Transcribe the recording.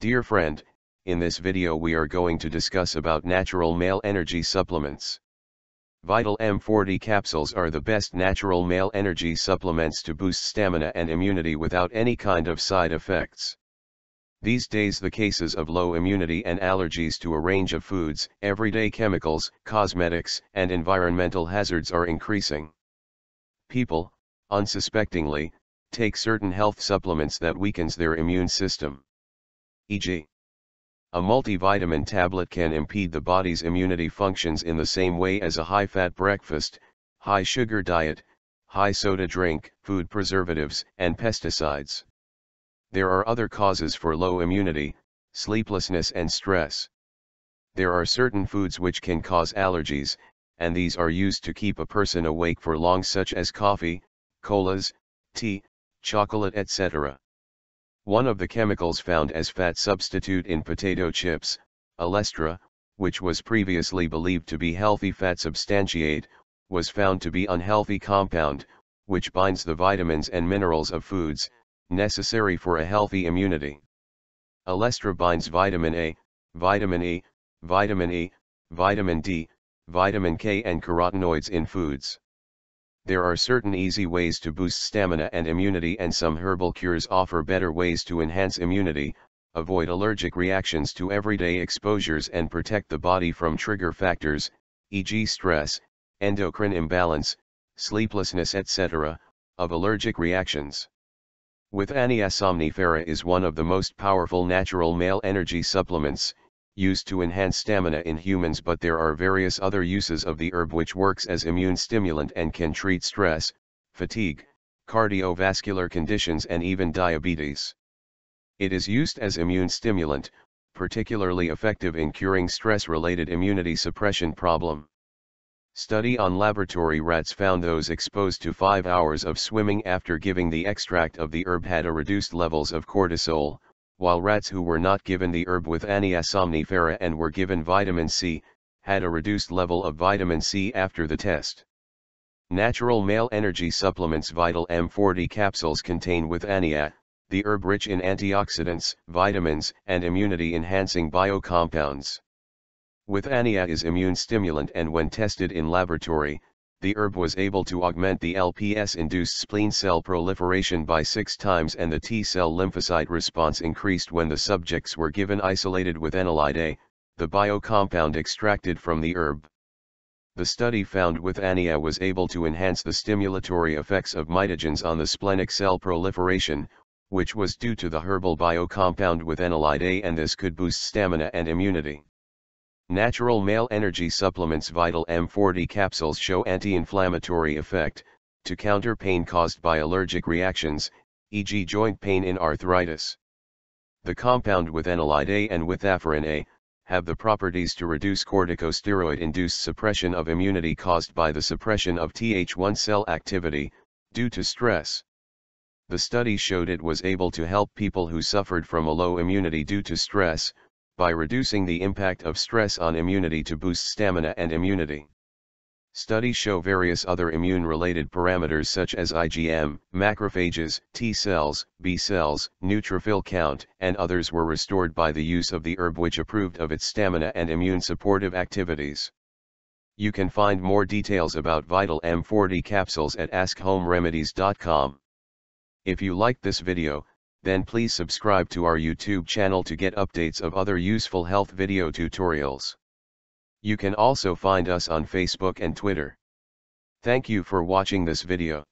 Dear friend, in this video we are going to discuss about natural male energy supplements. Vital M40 capsules are the best natural male energy supplements to boost stamina and immunity without any kind of side effects. These days the cases of low immunity and allergies to a range of foods, everyday chemicals, cosmetics, and environmental hazards are increasing. People, unsuspectingly, take certain health supplements that weakens their immune system. E.g. A multivitamin tablet can impede the body's immunity functions in the same way as a high-fat breakfast, high-sugar diet, high-soda drink, food preservatives, and pesticides. There are other causes for low immunity, sleeplessness and stress. There are certain foods which can cause allergies, and these are used to keep a person awake for long such as coffee, colas, tea, chocolate etc. One of the chemicals found as fat substitute in potato chips, olestra, which was previously believed to be healthy fat substantiate, was found to be unhealthy compound, which binds the vitamins and minerals of foods, necessary for a healthy immunity. Olestra binds vitamin A, vitamin E, vitamin E, vitamin D, vitamin K and carotenoids in foods. There are certain easy ways to boost stamina and immunity and some herbal cures offer better ways to enhance immunity, avoid allergic reactions to everyday exposures and protect the body from trigger factors, e.g. stress, endocrine imbalance, sleeplessness etc., of allergic reactions. With Withania somnifera is one of the most powerful natural male energy supplements, used to enhance stamina in humans but there are various other uses of the herb which works as immune stimulant and can treat stress, fatigue, cardiovascular conditions and even diabetes. It is used as immune stimulant, particularly effective in curing stress-related immunity suppression problem. Study on laboratory rats found those exposed to 5 hours of swimming after giving the extract of the herb had a reduced levels of cortisol, while rats who were not given the herb Withania somnifera and were given vitamin C, had a reduced level of vitamin C after the test. Natural male energy supplements Vital M40 capsules contain with Withania, the herb rich in antioxidants, vitamins, and immunity-enhancing biocompounds. With Withania is immune stimulant and when tested in laboratory, the herb was able to augment the LPS-induced spleen cell proliferation by six times and the T-cell lymphocyte response increased when the subjects were given isolated withanolide A, the biocompound extracted from the herb. The study found Withania was able to enhance the stimulatory effects of mitogens on the splenic cell proliferation, which was due to the herbal biocompound withanolide A and this could boost stamina and immunity. Natural male energy supplements Vital M40 capsules show anti-inflammatory effect, to counter pain caused by allergic reactions, e.g. joint pain in arthritis. The compound withanolide A and Withaferin A, have the properties to reduce corticosteroid-induced suppression of immunity caused by the suppression of Th1 cell activity, due to stress. The study showed it was able to help people who suffered from a low immunity due to stress, by reducing the impact of stress on immunity to boost stamina and immunity. Studies show various other immune-related parameters such as IgM, macrophages, T cells, B cells, neutrophil count, and others were restored by the use of the herb which approved of its stamina and immune supportive activities. You can find more details about Vital M40 capsules at AskHomeRemedies.com. If you liked this video, then please subscribe to our YouTube channel to get updates of other useful health video tutorials. You can also find us on Facebook and Twitter. Thank you for watching this video.